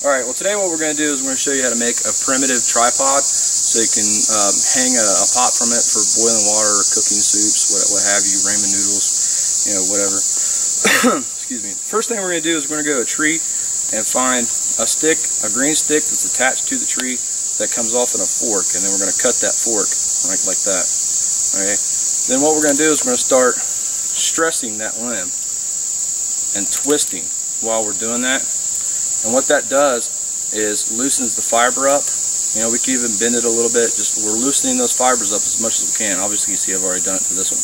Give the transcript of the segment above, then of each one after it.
Alright, well today what we're going to do is we're going to show you how to make a primitive tripod so you can um, hang a, a, pot from it for boiling water, cooking soups, what, what have you, ramen noodles, you know, whatever. Excuse me. First thing we're going to do is we're going to go to a tree and find a stick, a green stick that's attached to the tree that comes off in a fork and then we're going to cut that fork like, like that. Okay. Then what we're going to do is we're going to start stressing that limb and twisting while we're doing that and what that does is loosens the fiber up. You know, we can even bend it a little bit. Just we're loosening those fibers up as much as we can. Obviously, you see I've already done it to this one.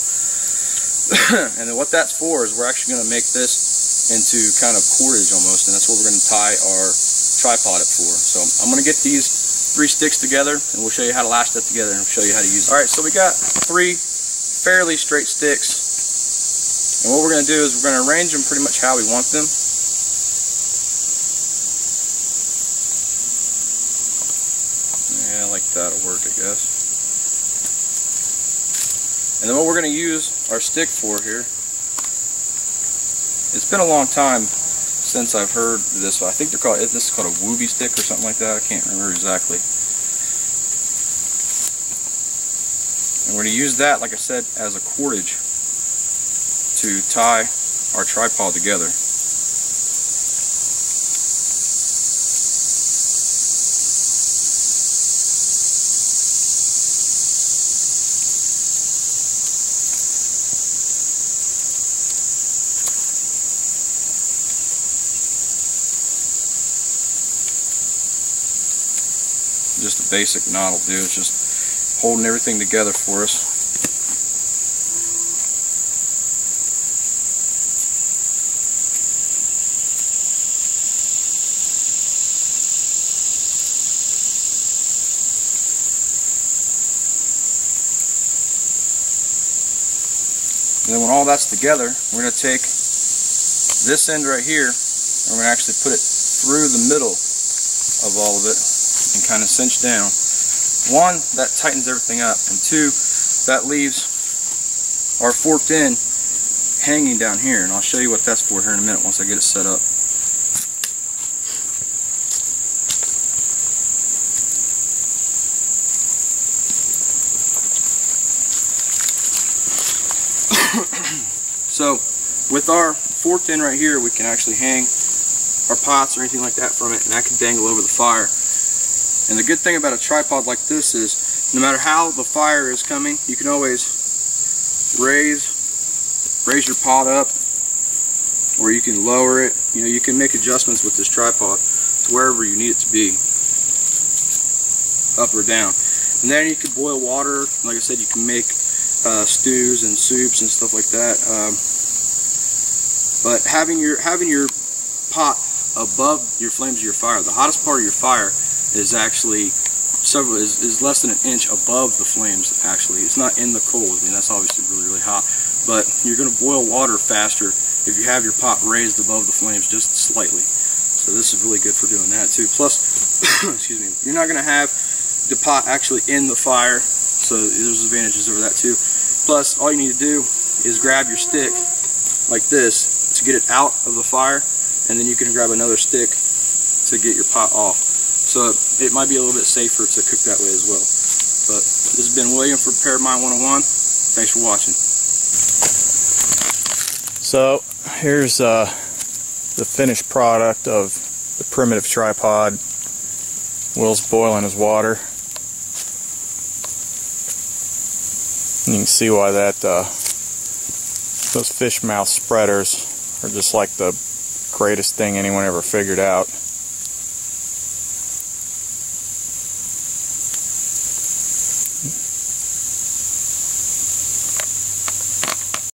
and then what that's for is we're actually going to make this into kind of cordage almost, and that's what we're going to tie our tripod up for. So I'm going to get these three sticks together, and we'll show you how to lash that together and show you how to use it. All right, so we got three fairly straight sticks, and what we're going to do is we're going to arrange them pretty much how we want them. Yeah, like that'll work, I guess. And then what we're going to use our stick for here, it's been a long time since I've heard this. I think they're called, this is called a wooby stick or something like that. I can't remember exactly. And we're going to use that, like I said, as a cordage to tie our tripod together. Just a basic knot will do. It's just holding everything together for us. And then when all that's together, we're going to take this end right here, and we're going to actually put it through the middle of all of it and kind of cinch down. One, that tightens everything up, and two, that leaves our forked end hanging down here, and I'll show you what that's for here in a minute once I get it set up. so, with our forked end right here, we can actually hang our pots or anything like that from it, and that can dangle over the fire. And the good thing about a tripod like this is, no matter how the fire is coming, you can always raise, raise your pot up, or you can lower it. You know, you can make adjustments with this tripod to wherever you need it to be, up or down. And then you can boil water. Like I said, you can make uh, stews and soups and stuff like that. Um, but having your having your pot above your flames of your fire, the hottest part of your fire is actually several is, is less than an inch above the flames actually. It's not in the coals I mean that's obviously really really hot. But you're going to boil water faster if you have your pot raised above the flames just slightly. So this is really good for doing that too. Plus excuse me you're not going to have the pot actually in the fire. So there's advantages over that too. Plus all you need to do is grab your stick like this to get it out of the fire and then you can grab another stick to get your pot off so it might be a little bit safer to cook that way as well. But this has been William for Mind 101. Thanks for watching. So here's uh, the finished product of the primitive tripod. Will's boiling his water. And you can see why that uh, those fish mouth spreaders are just like the greatest thing anyone ever figured out.